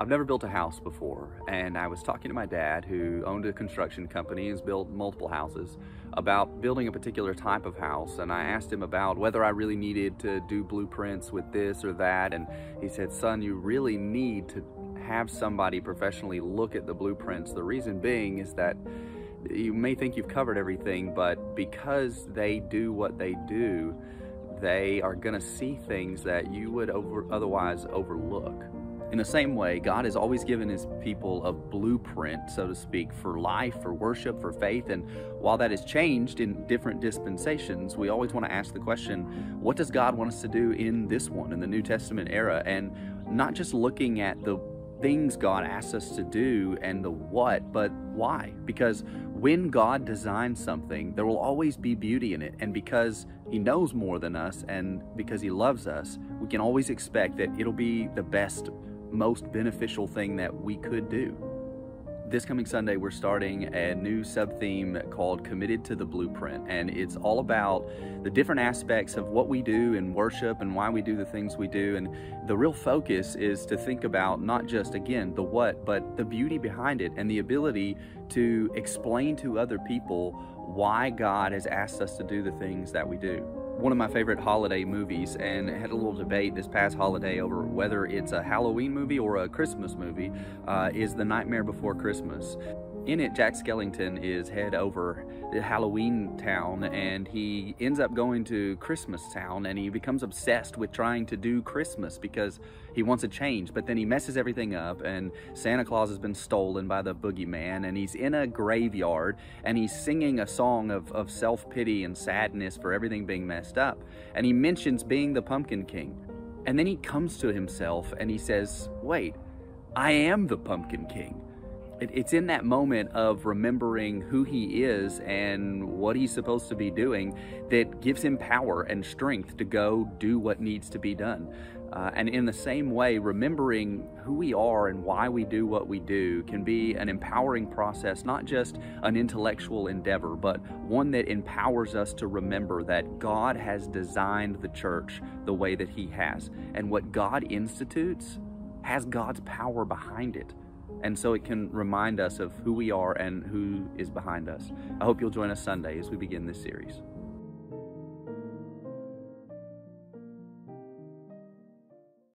I've never built a house before, and I was talking to my dad, who owned a construction company and has built multiple houses, about building a particular type of house. And I asked him about whether I really needed to do blueprints with this or that. And he said, Son, you really need to have somebody professionally look at the blueprints. The reason being is that you may think you've covered everything, but because they do what they do, they are going to see things that you would over, otherwise overlook. In the same way, God has always given his people a blueprint, so to speak, for life, for worship, for faith. And while that has changed in different dispensations, we always want to ask the question what does God want us to do in this one, in the New Testament era? And not just looking at the things God asks us to do and the what, but why. Because when God designs something, there will always be beauty in it. And because He knows more than us and because He loves us, we can always expect that it'll be the best most beneficial thing that we could do. This coming Sunday, we're starting a new sub theme called Committed to the Blueprint, and it's all about the different aspects of what we do in worship and why we do the things we do. And the real focus is to think about not just, again, the what, but the beauty behind it and the ability to explain to other people why God has asked us to do the things that we do one of my favorite holiday movies and had a little debate this past holiday over whether it's a Halloween movie or a Christmas movie uh, is The Nightmare Before Christmas. In it, Jack Skellington is head over Halloween town and he ends up going to Christmas town and he becomes obsessed with trying to do Christmas because he wants a change. But then he messes everything up and Santa Claus has been stolen by the boogeyman and he's in a graveyard and he's singing a song of, of self-pity and sadness for everything being messed up. And he mentions being the Pumpkin King. And then he comes to himself and he says, wait, I am the Pumpkin King it's in that moment of remembering who he is and what he's supposed to be doing that gives him power and strength to go do what needs to be done. Uh, and in the same way, remembering who we are and why we do what we do can be an empowering process, not just an intellectual endeavor, but one that empowers us to remember that God has designed the church the way that He has. And what God institutes has God's power behind it. And so it can remind us of who we are and who is behind us. I hope you'll join us Sunday as we begin this series.